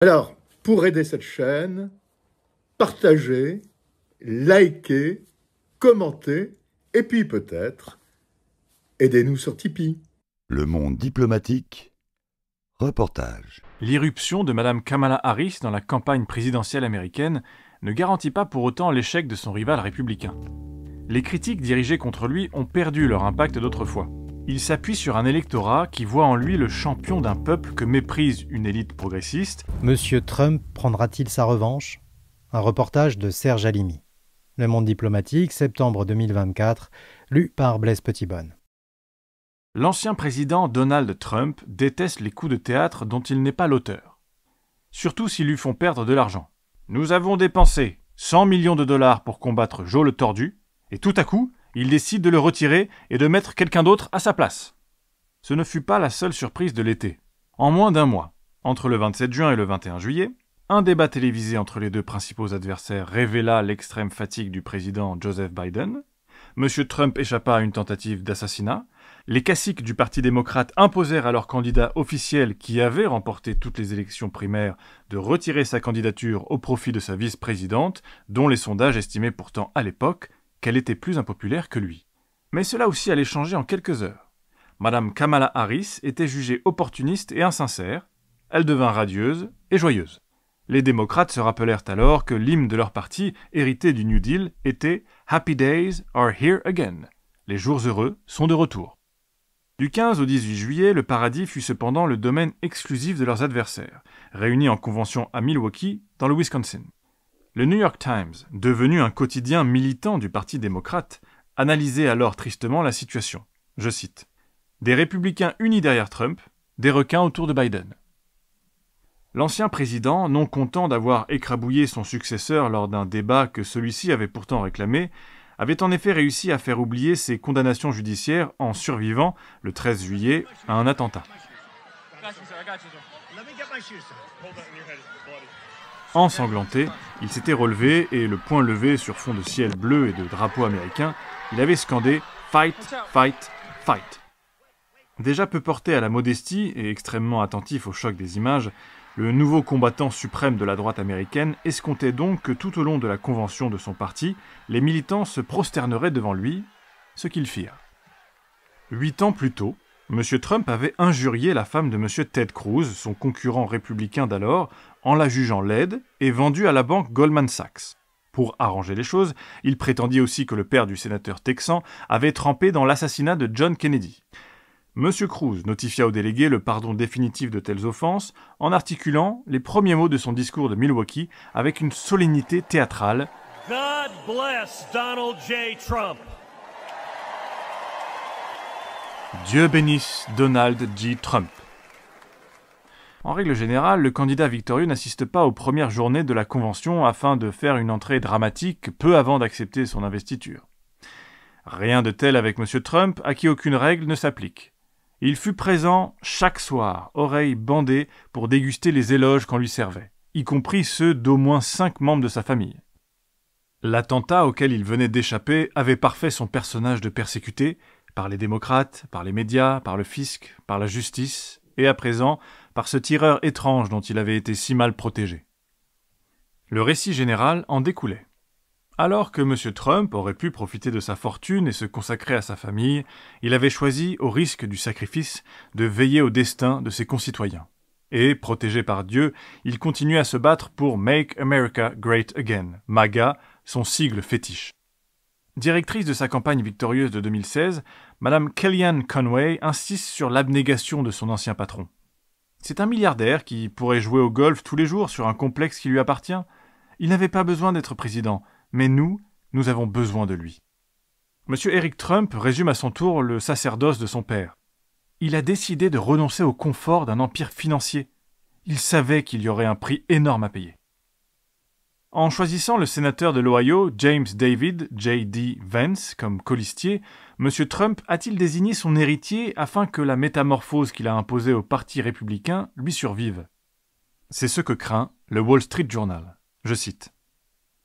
Alors, pour aider cette chaîne, partagez, likez, commentez, et puis peut-être, aidez-nous sur Tipeee. Le monde diplomatique. Reportage. L'irruption de Mme Kamala Harris dans la campagne présidentielle américaine ne garantit pas pour autant l'échec de son rival républicain. Les critiques dirigées contre lui ont perdu leur impact d'autrefois. Il s'appuie sur un électorat qui voit en lui le champion d'un peuple que méprise une élite progressiste. Monsieur Trump prendra-t-il sa revanche? Un reportage de Serge Alimi. Le Monde diplomatique, septembre 2024, lu par Blaise Petitbonne. L'ancien président Donald Trump déteste les coups de théâtre dont il n'est pas l'auteur. Surtout s'ils lui font perdre de l'argent. Nous avons dépensé 100 millions de dollars pour combattre Joe le tordu, et tout à coup, il décide de le retirer et de mettre quelqu'un d'autre à sa place. Ce ne fut pas la seule surprise de l'été. En moins d'un mois, entre le 27 juin et le 21 juillet, un débat télévisé entre les deux principaux adversaires révéla l'extrême fatigue du président Joseph Biden. M. Trump échappa à une tentative d'assassinat. Les caciques du Parti démocrate imposèrent à leur candidat officiel qui avait remporté toutes les élections primaires de retirer sa candidature au profit de sa vice-présidente, dont les sondages estimaient pourtant à l'époque qu'elle était plus impopulaire que lui. Mais cela aussi allait changer en quelques heures. Madame Kamala Harris était jugée opportuniste et insincère, elle devint radieuse et joyeuse. Les démocrates se rappelèrent alors que l'hymne de leur parti, hérité du New Deal, était Happy Days are here again. Les jours heureux sont de retour. Du 15 au 18 juillet, le paradis fut cependant le domaine exclusif de leurs adversaires, réunis en convention à Milwaukee, dans le Wisconsin. Le New York Times, devenu un quotidien militant du Parti démocrate, analysait alors tristement la situation. Je cite Des républicains unis derrière Trump, des requins autour de Biden. L'ancien président, non content d'avoir écrabouillé son successeur lors d'un débat que celui-ci avait pourtant réclamé, avait en effet réussi à faire oublier ses condamnations judiciaires en survivant, le 13 juillet, à un attentat. Ensanglanté, il s'était relevé et le poing levé sur fond de ciel bleu et de drapeau américain, il avait scandé Fight, fight, fight. Déjà peu porté à la modestie et extrêmement attentif au choc des images, le nouveau combattant suprême de la droite américaine escomptait donc que tout au long de la convention de son parti, les militants se prosterneraient devant lui, ce qu'ils firent. Huit ans plus tôt, M. Trump avait injurié la femme de M. Ted Cruz, son concurrent républicain d'alors, en la jugeant laide et vendue à la banque Goldman Sachs. Pour arranger les choses, il prétendit aussi que le père du sénateur texan avait trempé dans l'assassinat de John Kennedy. M. Cruz notifia au délégué le pardon définitif de telles offenses en articulant les premiers mots de son discours de Milwaukee avec une solennité théâtrale. God bless Donald J. Trump. Dieu bénisse Donald J. Trump. En règle générale, le candidat victorieux n'assiste pas aux premières journées de la convention afin de faire une entrée dramatique peu avant d'accepter son investiture. Rien de tel avec M. Trump, à qui aucune règle ne s'applique. Il fut présent chaque soir, oreilles bandées, pour déguster les éloges qu'on lui servait, y compris ceux d'au moins cinq membres de sa famille. L'attentat auquel il venait d'échapper avait parfait son personnage de persécuté, par les démocrates, par les médias, par le fisc, par la justice, et à présent par ce tireur étrange dont il avait été si mal protégé. Le récit général en découlait. Alors que M. Trump aurait pu profiter de sa fortune et se consacrer à sa famille, il avait choisi, au risque du sacrifice, de veiller au destin de ses concitoyens. Et, protégé par Dieu, il continuait à se battre pour Make America Great Again, MAGA, son sigle fétiche. Directrice de sa campagne victorieuse de 2016, Madame Kellyanne Conway insiste sur l'abnégation de son ancien patron. C'est un milliardaire qui pourrait jouer au golf tous les jours sur un complexe qui lui appartient. Il n'avait pas besoin d'être président, mais nous, nous avons besoin de lui. Monsieur Eric Trump résume à son tour le sacerdoce de son père. Il a décidé de renoncer au confort d'un empire financier. Il savait qu'il y aurait un prix énorme à payer. En choisissant le sénateur de l'Ohio, James David J.D. Vance, comme colistier, M. Trump a-t-il désigné son héritier afin que la métamorphose qu'il a imposée au Parti républicain lui survive? C'est ce que craint le Wall Street Journal. Je cite.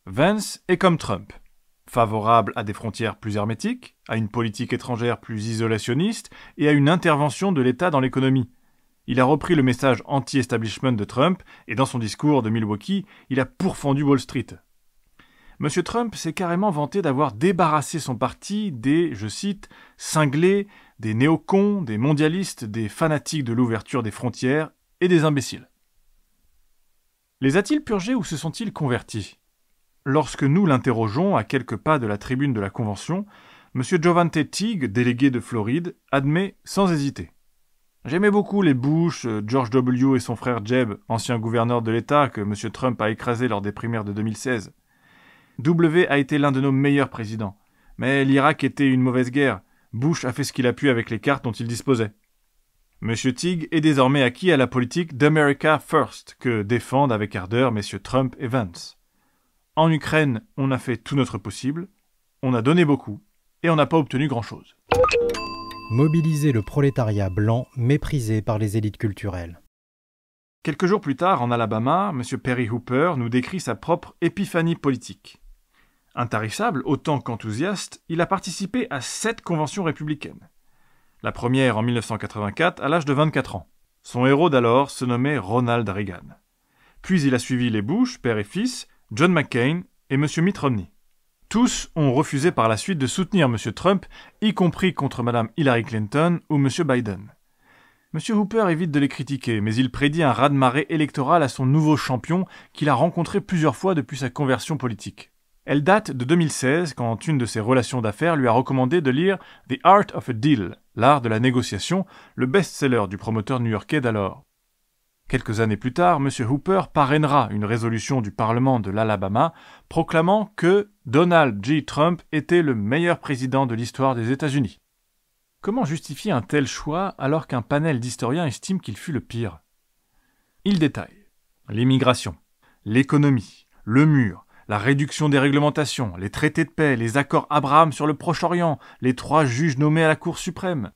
Vance est comme Trump, favorable à des frontières plus hermétiques, à une politique étrangère plus isolationniste et à une intervention de l'État dans l'économie. Il a repris le message anti-establishment de Trump et dans son discours de Milwaukee, il a pourfendu Wall Street. M. Trump s'est carrément vanté d'avoir débarrassé son parti des, je cite, cinglés, des néocons, des mondialistes, des fanatiques de l'ouverture des frontières et des imbéciles. Les a-t-il purgés ou se sont-ils convertis? Lorsque nous l'interrogeons à quelques pas de la tribune de la Convention, M. Giovante Teague, délégué de Floride, admet sans hésiter. J'aimais beaucoup les Bush, euh, George W. et son frère Jeb, ancien gouverneur de l'État que M. Trump a écrasé lors des primaires de 2016. W a été l'un de nos meilleurs présidents. Mais l'Irak était une mauvaise guerre. Bush a fait ce qu'il a pu avec les cartes dont il disposait. M. Teague est désormais acquis à la politique d'America First que défendent avec ardeur messieurs Trump et Vance. En Ukraine, on a fait tout notre possible, on a donné beaucoup, et on n'a pas obtenu grand-chose mobiliser le prolétariat blanc méprisé par les élites culturelles. Quelques jours plus tard, en Alabama, M. Perry Hooper nous décrit sa propre épiphanie politique. Intarissable autant qu'enthousiaste, il a participé à sept conventions républicaines. La première en 1984 à l'âge de 24 ans. Son héros d'alors se nommait Ronald Reagan. Puis il a suivi les Bush, père et fils, John McCain et M. Mitt Romney. Tous ont refusé par la suite de soutenir M. Trump, y compris contre Mme Hillary Clinton ou M. Biden. M. Hooper évite de les critiquer, mais il prédit un raz-de-marée électoral à son nouveau champion qu'il a rencontré plusieurs fois depuis sa conversion politique. Elle date de 2016 quand une de ses relations d'affaires lui a recommandé de lire The Art of a Deal, l'art de la négociation, le best-seller du promoteur new-yorkais d'alors. Quelques années plus tard, M. Hooper parrainera une résolution du Parlement de l'Alabama proclamant que Donald J. Trump était le meilleur président de l'histoire des États-Unis. Comment justifier un tel choix alors qu'un panel d'historiens estime qu'il fut le pire? Il détaille l'immigration, l'économie, le mur, la réduction des réglementations, les traités de paix, les accords Abraham sur le Proche-Orient, les trois juges nommés à la Cour suprême.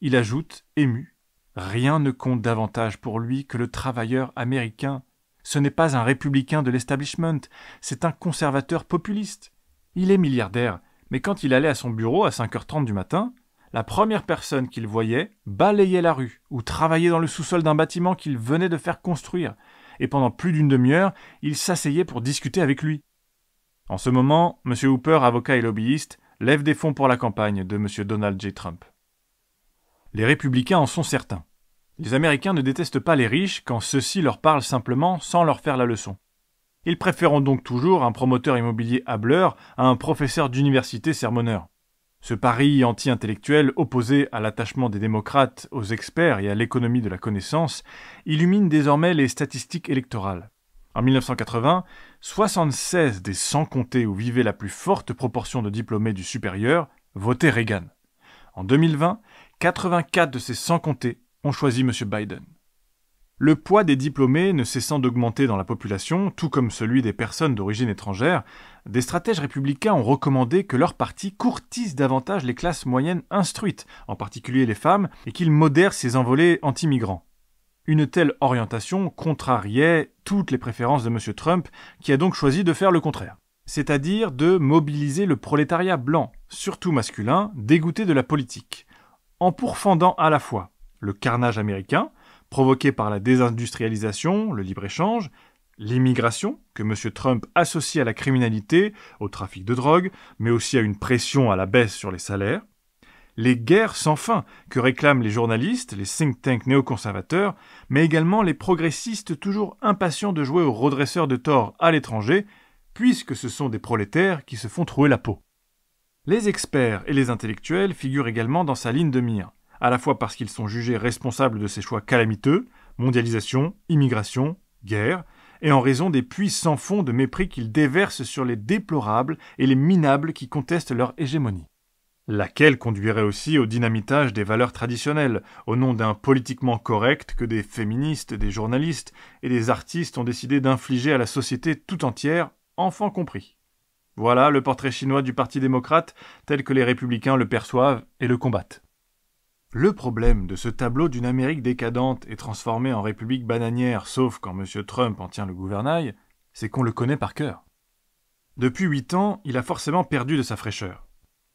Il ajoute, ému, Rien ne compte davantage pour lui que le travailleur américain. Ce n'est pas un républicain de l'establishment, c'est un conservateur populiste. Il est milliardaire, mais quand il allait à son bureau à 5h30 du matin, la première personne qu'il voyait balayait la rue ou travaillait dans le sous-sol d'un bâtiment qu'il venait de faire construire, et pendant plus d'une demi-heure, il s'asseyait pour discuter avec lui. En ce moment, M. Hooper, avocat et lobbyiste, lève des fonds pour la campagne de M. Donald J. Trump. Les républicains en sont certains. Les Américains ne détestent pas les riches quand ceux-ci leur parlent simplement sans leur faire la leçon. Ils préféreront donc toujours un promoteur immobilier hableur à un professeur d'université sermonneur. Ce pari anti-intellectuel opposé à l'attachement des démocrates aux experts et à l'économie de la connaissance illumine désormais les statistiques électorales. En 1980, 76 des 100 comtés où vivait la plus forte proportion de diplômés du supérieur votaient Reagan. En 2020, 84 de ces 100 comtés choisi M. Biden. Le poids des diplômés ne cessant d'augmenter dans la population, tout comme celui des personnes d'origine étrangère, des stratèges républicains ont recommandé que leur parti courtise davantage les classes moyennes instruites, en particulier les femmes, et qu'il modère ses envolées anti-migrants. Une telle orientation contrariait toutes les préférences de M. Trump, qui a donc choisi de faire le contraire, c'est-à-dire de mobiliser le prolétariat blanc, surtout masculin, dégoûté de la politique, en pourfendant à la fois le carnage américain, provoqué par la désindustrialisation, le libre-échange, l'immigration, que M. Trump associe à la criminalité, au trafic de drogue, mais aussi à une pression à la baisse sur les salaires, les guerres sans fin que réclament les journalistes, les think tanks néoconservateurs, mais également les progressistes toujours impatients de jouer aux redresseurs de tort à l'étranger, puisque ce sont des prolétaires qui se font trouer la peau. Les experts et les intellectuels figurent également dans sa ligne de mire, à la fois parce qu'ils sont jugés responsables de ces choix calamiteux, mondialisation, immigration, guerre, et en raison des puits sans fond de mépris qu'ils déversent sur les déplorables et les minables qui contestent leur hégémonie. Laquelle conduirait aussi au dynamitage des valeurs traditionnelles, au nom d'un politiquement correct que des féministes, des journalistes et des artistes ont décidé d'infliger à la société tout entière, enfants compris. Voilà le portrait chinois du Parti démocrate tel que les républicains le perçoivent et le combattent. Le problème de ce tableau d'une Amérique décadente et transformée en république bananière, sauf quand M. Trump en tient le gouvernail, c'est qu'on le connaît par cœur. Depuis huit ans, il a forcément perdu de sa fraîcheur.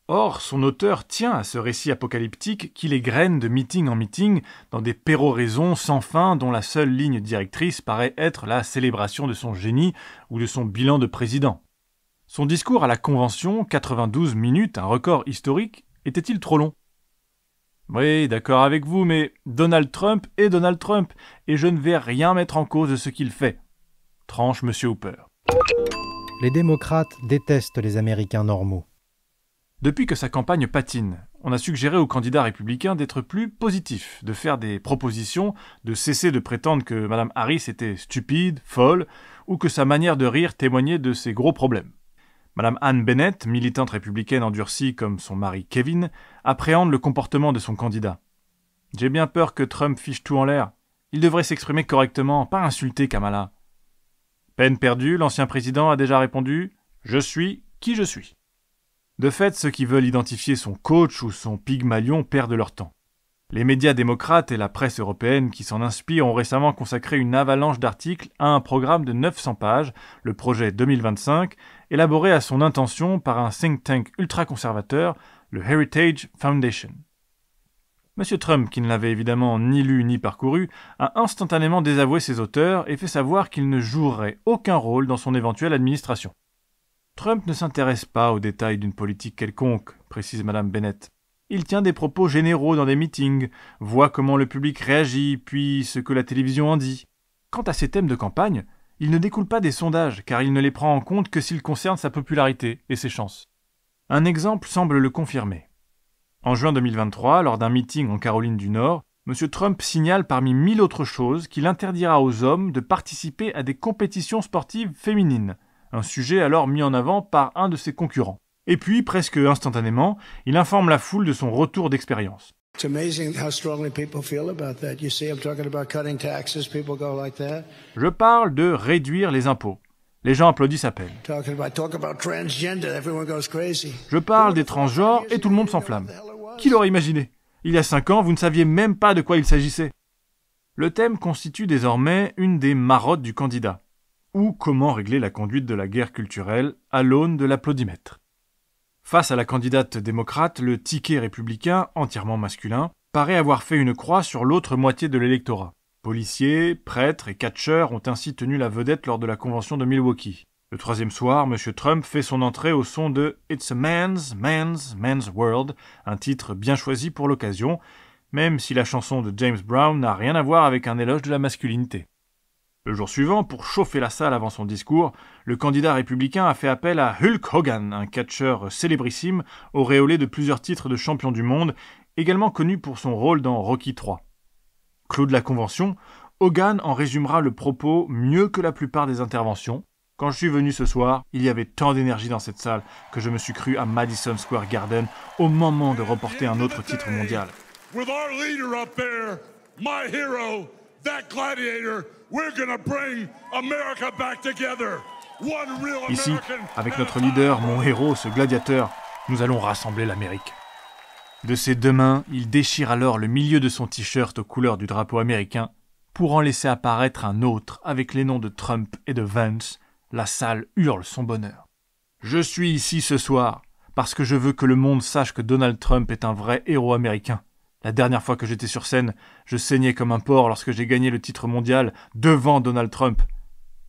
Or, son auteur tient à ce récit apocalyptique qui les graine de meeting en meeting dans des péroraisons sans fin dont la seule ligne directrice paraît être la célébration de son génie ou de son bilan de président. Son discours à la Convention, 92 minutes, un record historique, était-il trop long? Oui, d'accord avec vous, mais Donald Trump est Donald Trump, et je ne vais rien mettre en cause de ce qu'il fait. Tranche M. Hooper. Les démocrates détestent les Américains normaux. Depuis que sa campagne patine, on a suggéré aux candidats républicains d'être plus positifs, de faire des propositions, de cesser de prétendre que Mme Harris était stupide, folle, ou que sa manière de rire témoignait de ses gros problèmes. Mme Anne Bennett, militante républicaine endurcie comme son mari Kevin, appréhende le comportement de son candidat. J'ai bien peur que Trump fiche tout en l'air. Il devrait s'exprimer correctement, pas insulter Kamala. Peine perdue, l'ancien président a déjà répondu Je suis qui je suis. De fait, ceux qui veulent identifier son coach ou son pygmalion perdent leur temps. Les médias démocrates et la presse européenne qui s'en inspirent ont récemment consacré une avalanche d'articles à un programme de 900 pages, le projet 2025, élaboré à son intention par un think tank ultra-conservateur, le Heritage Foundation. M. Trump, qui ne l'avait évidemment ni lu ni parcouru, a instantanément désavoué ses auteurs et fait savoir qu'il ne jouerait aucun rôle dans son éventuelle administration. Trump ne s'intéresse pas aux détails d'une politique quelconque, précise Madame Bennett. Il tient des propos généraux dans des meetings, voit comment le public réagit, puis ce que la télévision en dit. Quant à ses thèmes de campagne, il ne découle pas des sondages, car il ne les prend en compte que s'ils concernent sa popularité et ses chances. Un exemple semble le confirmer. En juin 2023, lors d'un meeting en Caroline du Nord, M. Trump signale parmi mille autres choses qu'il interdira aux hommes de participer à des compétitions sportives féminines, un sujet alors mis en avant par un de ses concurrents. Et puis, presque instantanément, il informe la foule de son retour d'expérience. Je parle de réduire les impôts. Les gens applaudissent à peine. Je parle des transgenres et tout le monde s'enflamme. Qui l'aurait imaginé? Il y a cinq ans, vous ne saviez même pas de quoi il s'agissait. Le thème constitue désormais une des marottes du candidat ou comment régler la conduite de la guerre culturelle à l'aune de l'applaudimètre? Face à la candidate démocrate, le ticket républicain, entièrement masculin, paraît avoir fait une croix sur l'autre moitié de l'électorat. Policiers, prêtres et catcheurs ont ainsi tenu la vedette lors de la convention de Milwaukee. Le troisième soir, M. Trump fait son entrée au son de It's a Man's, Man's, Man's World, un titre bien choisi pour l'occasion, même si la chanson de James Brown n'a rien à voir avec un éloge de la masculinité. Le jour suivant, pour chauffer la salle avant son discours, le candidat républicain a fait appel à Hulk Hogan, un catcheur célébrissime, auréolé de plusieurs titres de champion du monde, également connu pour son rôle dans Rocky III. Clos de la convention, Hogan en résumera le propos mieux que la plupart des interventions. Quand je suis venu ce soir, il y avait tant d'énergie dans cette salle que je me suis cru à Madison Square Garden au moment de reporter un autre titre mondial. Ici, avec notre leader, mon héros, ce gladiateur, nous allons rassembler l'Amérique. De ses deux mains, il déchire alors le milieu de son t-shirt aux couleurs du drapeau américain pour en laisser apparaître un autre avec les noms de Trump et de Vance. La salle hurle son bonheur. Je suis ici ce soir parce que je veux que le monde sache que Donald Trump est un vrai héros américain. La dernière fois que j'étais sur scène, je saignais comme un porc lorsque j'ai gagné le titre mondial devant Donald Trump.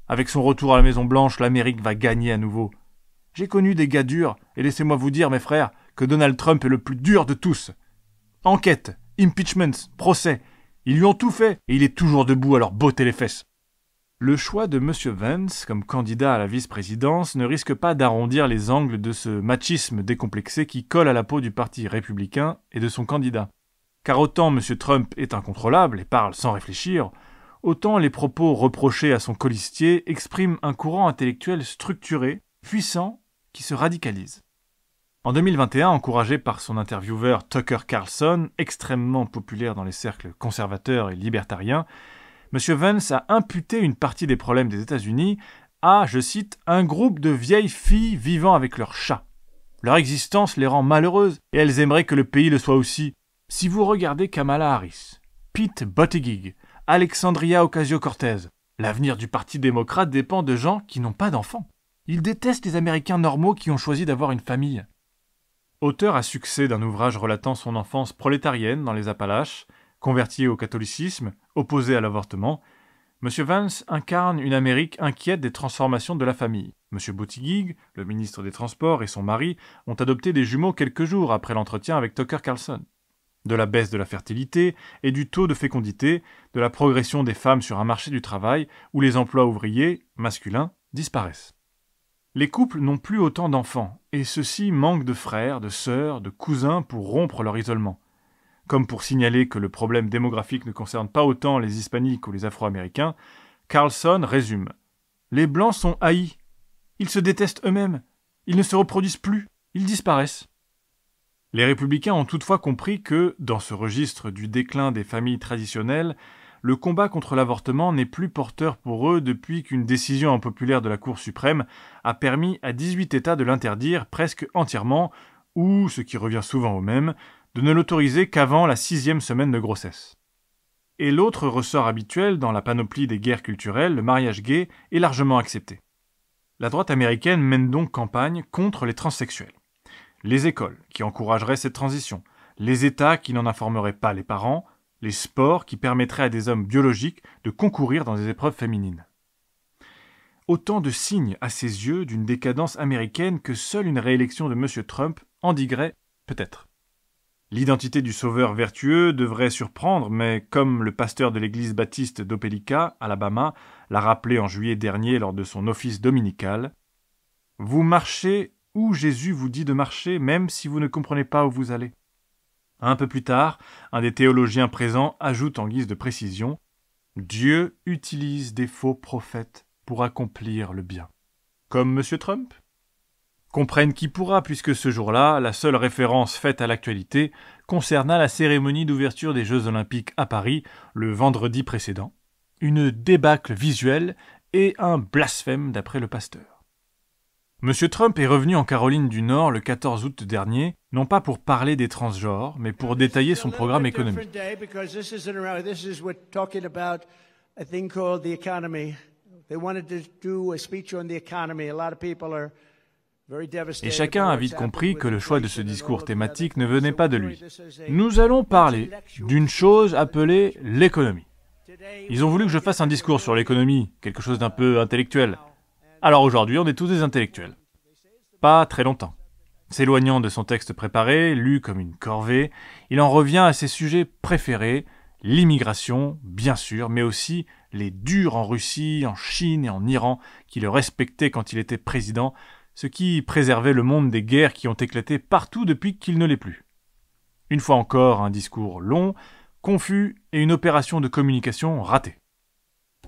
Avec son retour à la Maison Blanche, l'Amérique va gagner à nouveau. J'ai connu des gars durs, et laissez-moi vous dire, mes frères, que Donald Trump est le plus dur de tous. Enquête, impeachment, procès, ils lui ont tout fait, et il est toujours debout à leur botter les fesses. Le choix de M. Vance comme candidat à la vice-présidence ne risque pas d'arrondir les angles de ce machisme décomplexé qui colle à la peau du Parti républicain et de son candidat. Car autant M. Trump est incontrôlable et parle sans réfléchir, autant les propos reprochés à son colistier expriment un courant intellectuel structuré, puissant, qui se radicalise. En 2021, encouragé par son intervieweur Tucker Carlson, extrêmement populaire dans les cercles conservateurs et libertariens, M. Vance a imputé une partie des problèmes des États-Unis à, je cite, un groupe de vieilles filles vivant avec leurs chats. Leur existence les rend malheureuses et elles aimeraient que le pays le soit aussi. Si vous regardez Kamala Harris, Pete Buttigieg, Alexandria Ocasio-Cortez, l'avenir du Parti démocrate dépend de gens qui n'ont pas d'enfants. Ils détestent les Américains normaux qui ont choisi d'avoir une famille. Auteur à succès d'un ouvrage relatant son enfance prolétarienne dans les Appalaches, converti au catholicisme, opposé à l'avortement, M. Vance incarne une Amérique inquiète des transformations de la famille. M. Buttigieg, le ministre des Transports, et son mari ont adopté des jumeaux quelques jours après l'entretien avec Tucker Carlson. De la baisse de la fertilité et du taux de fécondité, de la progression des femmes sur un marché du travail où les emplois ouvriers, masculins, disparaissent. Les couples n'ont plus autant d'enfants, et ceux-ci manquent de frères, de sœurs, de cousins pour rompre leur isolement comme pour signaler que le problème démographique ne concerne pas autant les hispaniques ou les afro-américains, Carlson résume Les blancs sont haïs. Ils se détestent eux-mêmes. Ils ne se reproduisent plus. Ils disparaissent. Les républicains ont toutefois compris que, dans ce registre du déclin des familles traditionnelles, le combat contre l'avortement n'est plus porteur pour eux depuis qu'une décision impopulaire de la Cour suprême a permis à 18 États de l'interdire presque entièrement, ou, ce qui revient souvent au même, de ne l'autoriser qu'avant la sixième semaine de grossesse. Et l'autre ressort habituel dans la panoplie des guerres culturelles, le mariage gay, est largement accepté. La droite américaine mène donc campagne contre les transsexuels. Les écoles, qui encourageraient cette transition, les États qui n'en informeraient pas les parents, les sports qui permettraient à des hommes biologiques de concourir dans des épreuves féminines. Autant de signes à ses yeux d'une décadence américaine que seule une réélection de M. Trump endiguerait peut-être. L'identité du sauveur vertueux devrait surprendre, mais comme le pasteur de l'église baptiste d'Opelika, Alabama, l'a rappelé en juillet dernier lors de son office dominical, vous marchez où Jésus vous dit de marcher, même si vous ne comprenez pas où vous allez. Un peu plus tard, un des théologiens présents ajoute en guise de précision Dieu utilise des faux prophètes pour accomplir le bien. Comme M. Trump? Comprenne qui pourra, puisque ce jour-là, la seule référence faite à l'actualité concerna la cérémonie d'ouverture des Jeux Olympiques à Paris le vendredi précédent, une débâcle visuelle et un blasphème d'après le pasteur. M. Trump est revenu en Caroline du Nord le 14 août dernier, non pas pour parler des transgenres, mais pour détailler son programme économique. Et chacun a vite compris que le choix de ce discours thématique ne venait pas de lui. Nous allons parler d'une chose appelée l'économie. Ils ont voulu que je fasse un discours sur l'économie, quelque chose d'un peu intellectuel. Alors aujourd'hui, on est tous des intellectuels. Pas très longtemps. S'éloignant de son texte préparé, lu comme une corvée, il en revient à ses sujets préférés, l'immigration, bien sûr, mais aussi les durs en Russie, en Chine et en Iran, qui le respectaient quand il était président, ce qui préservait le monde des guerres qui ont éclaté partout depuis qu'il ne l'est plus. Une fois encore, un discours long, confus et une opération de communication ratée.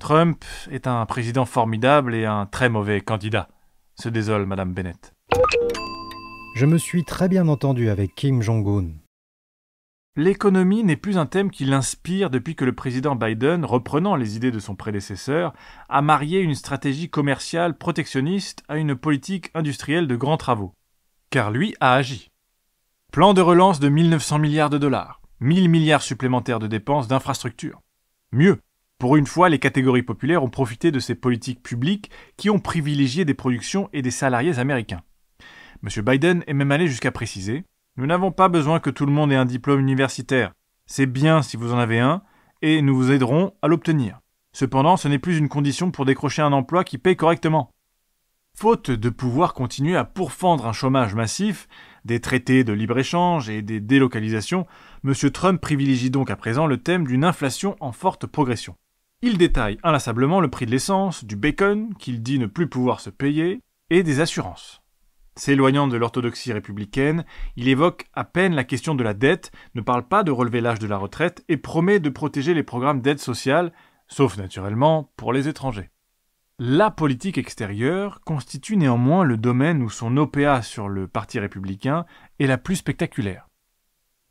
Trump est un président formidable et un très mauvais candidat, se désole Madame Bennett. Je me suis très bien entendu avec Kim Jong-un. L'économie n'est plus un thème qui l'inspire depuis que le président Biden, reprenant les idées de son prédécesseur, a marié une stratégie commerciale protectionniste à une politique industrielle de grands travaux. Car lui a agi. Plan de relance de 1900 milliards de dollars, 1000 milliards supplémentaires de dépenses d'infrastructures. Mieux, pour une fois, les catégories populaires ont profité de ces politiques publiques qui ont privilégié des productions et des salariés américains. M. Biden est même allé jusqu'à préciser nous n'avons pas besoin que tout le monde ait un diplôme universitaire. C'est bien si vous en avez un, et nous vous aiderons à l'obtenir. Cependant, ce n'est plus une condition pour décrocher un emploi qui paye correctement. Faute de pouvoir continuer à pourfendre un chômage massif, des traités de libre-échange et des délocalisations, M. Trump privilégie donc à présent le thème d'une inflation en forte progression. Il détaille inlassablement le prix de l'essence, du bacon, qu'il dit ne plus pouvoir se payer, et des assurances. S'éloignant de l'orthodoxie républicaine, il évoque à peine la question de la dette, ne parle pas de relever l'âge de la retraite et promet de protéger les programmes d'aide sociale, sauf naturellement pour les étrangers. La politique extérieure constitue néanmoins le domaine où son OPA sur le Parti républicain est la plus spectaculaire.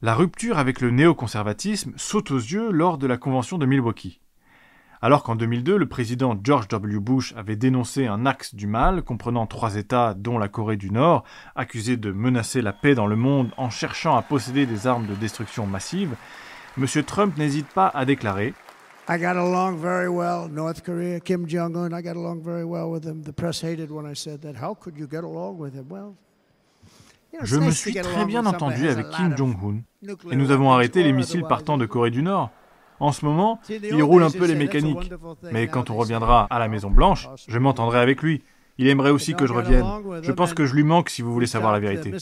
La rupture avec le néoconservatisme saute aux yeux lors de la convention de Milwaukee. Alors qu'en 2002, le président George W. Bush avait dénoncé un axe du mal comprenant trois États, dont la Corée du Nord, accusés de menacer la paix dans le monde en cherchant à posséder des armes de destruction massive, M. Trump n'hésite pas à déclarer I got along very well. North Korea, Kim Jong Un, I got along very well with him. The press hated when I said that. How could you get along with him? Well, Je me suis très bien entendu avec Kim Jong-un et nous avons arrêté les missiles partant de Corée du Nord. En ce moment, il roule un peu les mécaniques. Mais quand on reviendra à la Maison Blanche, je m'entendrai avec lui. Il aimerait aussi que je revienne. Je pense que je lui manque si vous voulez savoir la vérité.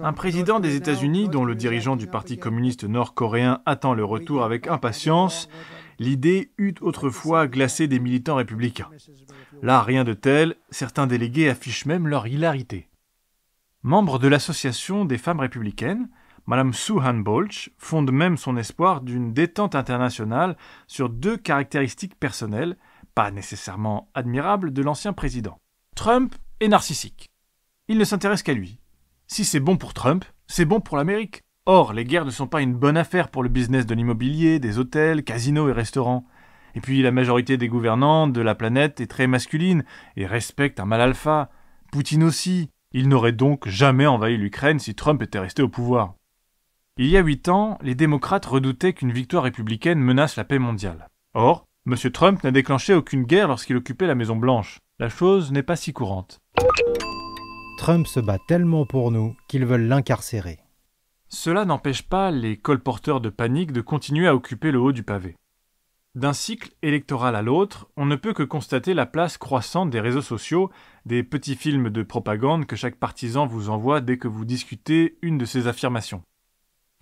Un président des États-Unis dont le dirigeant du Parti communiste nord-coréen attend le retour avec impatience, l'idée eut autrefois glacé des militants républicains. Là, rien de tel, certains délégués affichent même leur hilarité. Membre de l'Association des femmes républicaines, Madame Suhan Bolch fonde même son espoir d'une détente internationale sur deux caractéristiques personnelles, pas nécessairement admirables, de l'ancien président. Trump est narcissique. Il ne s'intéresse qu'à lui. Si c'est bon pour Trump, c'est bon pour l'Amérique. Or, les guerres ne sont pas une bonne affaire pour le business de l'immobilier, des hôtels, casinos et restaurants. Et puis la majorité des gouvernants de la planète est très masculine et respecte un mal alpha. Poutine aussi. Il n'aurait donc jamais envahi l'Ukraine si Trump était resté au pouvoir. Il y a huit ans, les démocrates redoutaient qu'une victoire républicaine menace la paix mondiale. Or, M. Trump n'a déclenché aucune guerre lorsqu'il occupait la Maison Blanche. La chose n'est pas si courante. Trump se bat tellement pour nous qu'ils veulent l'incarcérer. Cela n'empêche pas les colporteurs de panique de continuer à occuper le haut du pavé. D'un cycle électoral à l'autre, on ne peut que constater la place croissante des réseaux sociaux, des petits films de propagande que chaque partisan vous envoie dès que vous discutez une de ses affirmations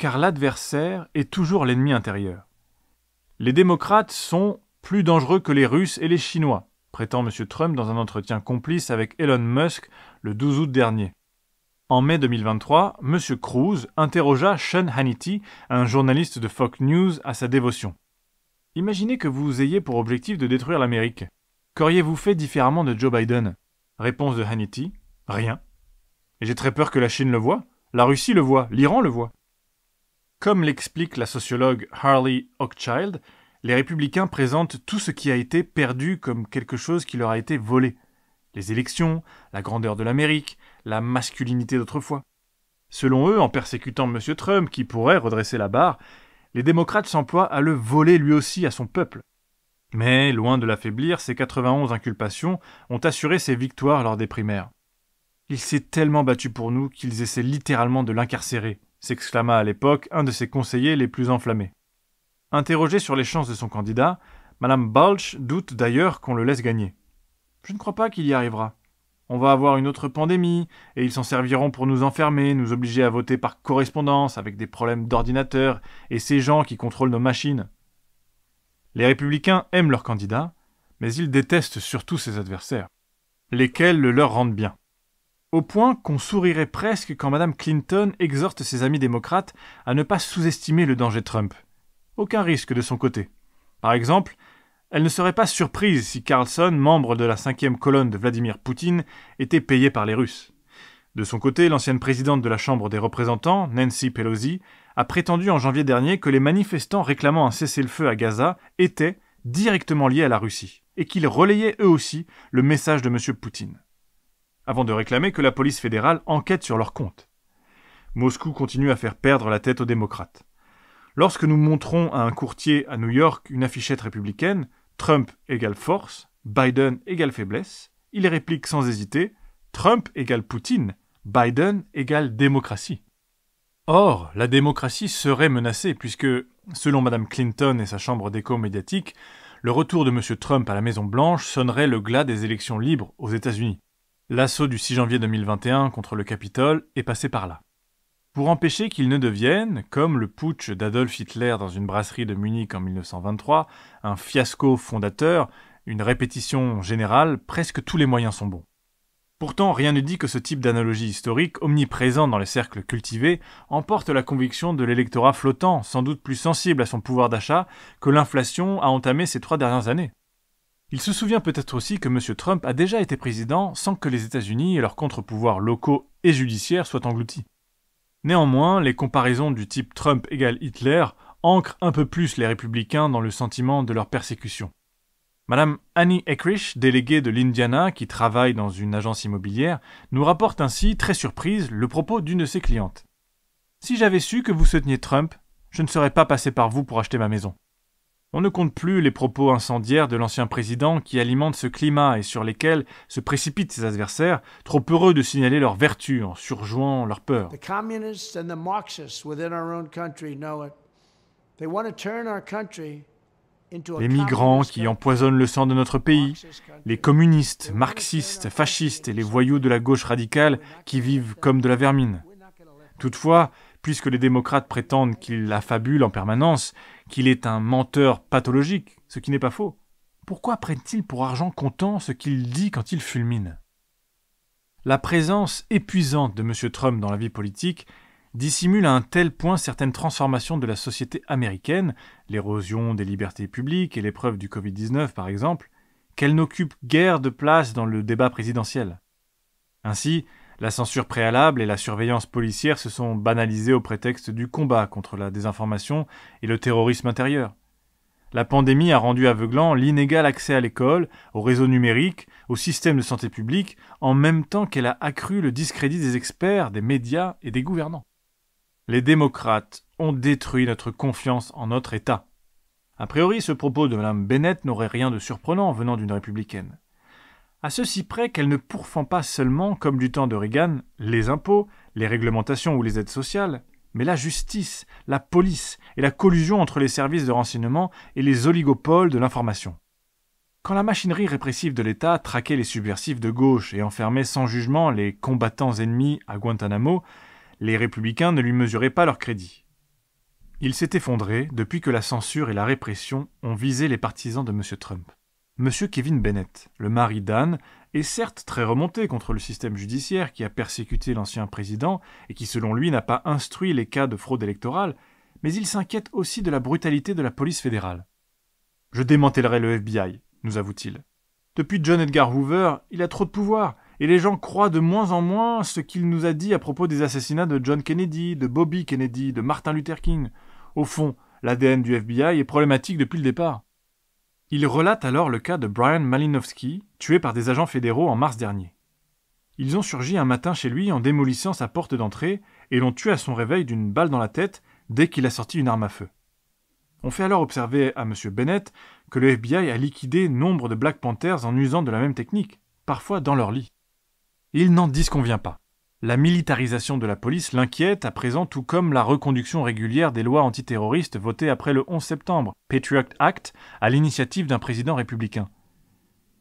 car l'adversaire est toujours l'ennemi intérieur. Les démocrates sont plus dangereux que les Russes et les Chinois, prétend M. Trump dans un entretien complice avec Elon Musk le 12 août dernier. En mai 2023, M. Cruz interrogea Sean Hannity, un journaliste de Fox News, à sa dévotion. Imaginez que vous ayez pour objectif de détruire l'Amérique. Qu'auriez-vous fait différemment de Joe Biden? Réponse de Hannity Rien. Et j'ai très peur que la Chine le voie, la Russie le voie, l'Iran le voie. Comme l'explique la sociologue Harley Hochschild, les républicains présentent tout ce qui a été perdu comme quelque chose qui leur a été volé. Les élections, la grandeur de l'Amérique, la masculinité d'autrefois. Selon eux, en persécutant M. Trump, qui pourrait redresser la barre, les démocrates s'emploient à le voler lui aussi à son peuple. Mais, loin de l'affaiblir, ces 91 inculpations ont assuré ses victoires lors des primaires. Il s'est tellement battu pour nous qu'ils essaient littéralement de l'incarcérer, s'exclama à l'époque un de ses conseillers les plus enflammés. Interrogé sur les chances de son candidat, Madame Balch doute d'ailleurs qu'on le laisse gagner. Je ne crois pas qu'il y arrivera. On va avoir une autre pandémie, et ils s'en serviront pour nous enfermer, nous obliger à voter par correspondance avec des problèmes d'ordinateur et ces gens qui contrôlent nos machines. Les républicains aiment leur candidat, mais ils détestent surtout ses adversaires, lesquels le leur rendent bien au point qu'on sourirait presque quand Mme Clinton exhorte ses amis démocrates à ne pas sous-estimer le danger Trump. Aucun risque de son côté. Par exemple, elle ne serait pas surprise si Carlson, membre de la cinquième colonne de Vladimir Poutine, était payé par les Russes. De son côté, l'ancienne présidente de la Chambre des représentants, Nancy Pelosi, a prétendu en janvier dernier que les manifestants réclamant un cessez-le-feu à Gaza étaient directement liés à la Russie, et qu'ils relayaient eux aussi le message de M. Poutine avant de réclamer que la police fédérale enquête sur leur compte. Moscou continue à faire perdre la tête aux démocrates. Lorsque nous montrons à un courtier à New York une affichette républicaine, Trump égale force, Biden égale faiblesse, il réplique sans hésiter Trump égale Poutine, Biden égale démocratie. Or, la démocratie serait menacée puisque, selon Mme Clinton et sa chambre d'écho médiatique, le retour de M. Trump à la Maison Blanche sonnerait le glas des élections libres aux États-Unis. L'assaut du 6 janvier 2021 contre le Capitole est passé par là. Pour empêcher qu'il ne devienne, comme le putsch d'Adolf Hitler dans une brasserie de Munich en 1923, un fiasco fondateur, une répétition générale, presque tous les moyens sont bons. Pourtant, rien ne dit que ce type d'analogie historique, omniprésent dans les cercles cultivés, emporte la conviction de l'électorat flottant, sans doute plus sensible à son pouvoir d'achat que l'inflation a entamé ces trois dernières années. Il se souvient peut-être aussi que M. Trump a déjà été président sans que les États-Unis et leurs contre-pouvoirs locaux et judiciaires soient engloutis. Néanmoins, les comparaisons du type Trump égale Hitler ancrent un peu plus les républicains dans le sentiment de leur persécution. Madame Annie Eckrich, déléguée de l'Indiana qui travaille dans une agence immobilière, nous rapporte ainsi, très surprise, le propos d'une de ses clientes. Si j'avais su que vous souteniez Trump, je ne serais pas passé par vous pour acheter ma maison. On ne compte plus les propos incendiaires de l'ancien président qui alimentent ce climat et sur lesquels se précipitent ses adversaires, trop heureux de signaler leurs vertus en surjouant leur peur. Les migrants qui empoisonnent le sang de notre pays, les communistes, marxistes, fascistes et les voyous de la gauche radicale qui vivent comme de la vermine. Toutefois, puisque les démocrates prétendent qu'il affabule en permanence, qu'il est un menteur pathologique, ce qui n'est pas faux, pourquoi prennent-ils pour argent comptant ce qu'il dit quand il fulmine? La présence épuisante de M. Trump dans la vie politique dissimule à un tel point certaines transformations de la société américaine, l'érosion des libertés publiques et l'épreuve du Covid-19 par exemple, qu'elle n'occupe guère de place dans le débat présidentiel. Ainsi, la censure préalable et la surveillance policière se sont banalisées au prétexte du combat contre la désinformation et le terrorisme intérieur. La pandémie a rendu aveuglant l'inégal accès à l'école, au réseau numérique, au système de santé publique, en même temps qu'elle a accru le discrédit des experts, des médias et des gouvernants. Les démocrates ont détruit notre confiance en notre État. A priori, ce propos de Mme Bennett n'aurait rien de surprenant venant d'une républicaine à ceci près qu'elle ne pourfend pas seulement, comme du temps de Reagan, les impôts, les réglementations ou les aides sociales, mais la justice, la police et la collusion entre les services de renseignement et les oligopoles de l'information. Quand la machinerie répressive de l'État traquait les subversifs de gauche et enfermait sans jugement les combattants ennemis à Guantanamo, les républicains ne lui mesuraient pas leur crédit. Il s'est effondré depuis que la censure et la répression ont visé les partisans de M. Trump. M. Kevin Bennett, le mari d'Anne, est certes très remonté contre le système judiciaire qui a persécuté l'ancien président et qui selon lui n'a pas instruit les cas de fraude électorale, mais il s'inquiète aussi de la brutalité de la police fédérale. Je démantèlerai le FBI, nous avoue-t-il. Depuis John Edgar Hoover, il a trop de pouvoir, et les gens croient de moins en moins ce qu'il nous a dit à propos des assassinats de John Kennedy, de Bobby Kennedy, de Martin Luther King. Au fond, l'ADN du FBI est problématique depuis le départ. Il relate alors le cas de Brian Malinowski, tué par des agents fédéraux en mars dernier. Ils ont surgi un matin chez lui en démolissant sa porte d'entrée et l'ont tué à son réveil d'une balle dans la tête dès qu'il a sorti une arme à feu. On fait alors observer à M. Bennett que le FBI a liquidé nombre de Black Panthers en usant de la même technique, parfois dans leur lit. Il n'en disconvient pas. La militarisation de la police l'inquiète à présent tout comme la reconduction régulière des lois antiterroristes votées après le 11 septembre, Patriot Act, à l'initiative d'un président républicain.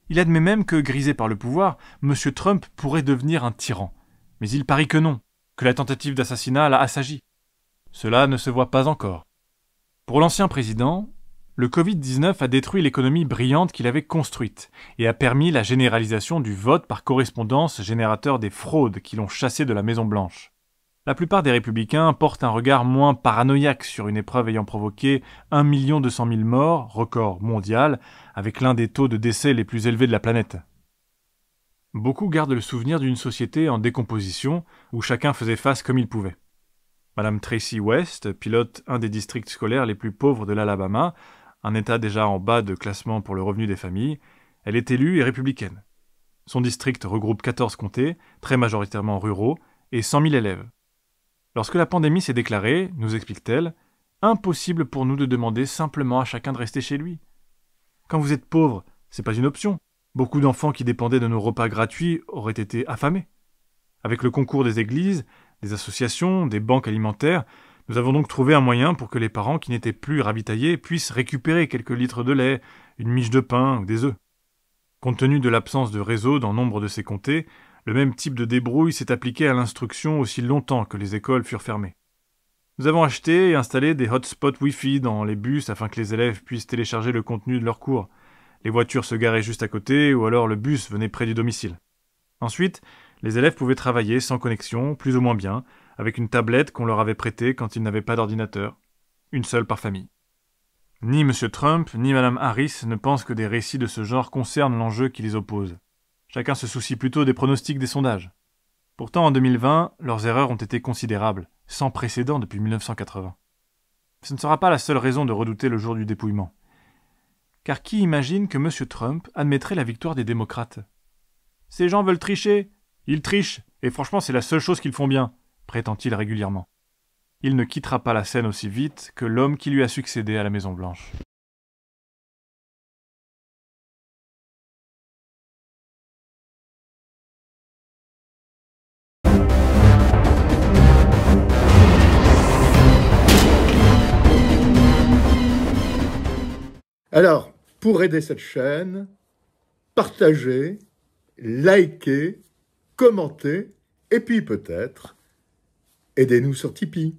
Il admet même que, grisé par le pouvoir, M. Trump pourrait devenir un tyran. Mais il parie que non, que la tentative d'assassinat l'a assagi. Cela ne se voit pas encore. Pour l'ancien président, le Covid-19 a détruit l'économie brillante qu'il avait construite et a permis la généralisation du vote par correspondance générateur des fraudes qui l'ont chassé de la Maison-Blanche. La plupart des républicains portent un regard moins paranoïaque sur une épreuve ayant provoqué 1 200 000 morts, record mondial, avec l'un des taux de décès les plus élevés de la planète. Beaucoup gardent le souvenir d'une société en décomposition où chacun faisait face comme il pouvait. Madame Tracy West pilote un des districts scolaires les plus pauvres de l'Alabama, un État déjà en bas de classement pour le revenu des familles, elle est élue et républicaine. Son district regroupe 14 comtés, très majoritairement ruraux, et 100 000 élèves. Lorsque la pandémie s'est déclarée, nous explique-t-elle, impossible pour nous de demander simplement à chacun de rester chez lui. Quand vous êtes pauvre, c'est pas une option. Beaucoup d'enfants qui dépendaient de nos repas gratuits auraient été affamés. Avec le concours des églises, des associations, des banques alimentaires, nous avons donc trouvé un moyen pour que les parents qui n'étaient plus ravitaillés puissent récupérer quelques litres de lait, une miche de pain ou des œufs. Compte tenu de l'absence de réseau dans nombre de ces comtés, le même type de débrouille s'est appliqué à l'instruction aussi longtemps que les écoles furent fermées. Nous avons acheté et installé des hotspots Wi-Fi dans les bus afin que les élèves puissent télécharger le contenu de leurs cours. Les voitures se garaient juste à côté ou alors le bus venait près du domicile. Ensuite, les élèves pouvaient travailler sans connexion, plus ou moins bien, avec une tablette qu'on leur avait prêtée quand ils n'avaient pas d'ordinateur, une seule par famille. Ni M. Trump, ni Mme Harris ne pensent que des récits de ce genre concernent l'enjeu qui les oppose. Chacun se soucie plutôt des pronostics des sondages. Pourtant, en 2020, leurs erreurs ont été considérables, sans précédent depuis 1980. Ce ne sera pas la seule raison de redouter le jour du dépouillement. Car qui imagine que M. Trump admettrait la victoire des démocrates? Ces gens veulent tricher. Ils trichent, et franchement, c'est la seule chose qu'ils font bien prétend-il régulièrement. Il ne quittera pas la scène aussi vite que l'homme qui lui a succédé à la Maison-Blanche. Alors, pour aider cette chaîne, partagez, likez, commentez, et puis peut-être aidez-nous sur Tipeee.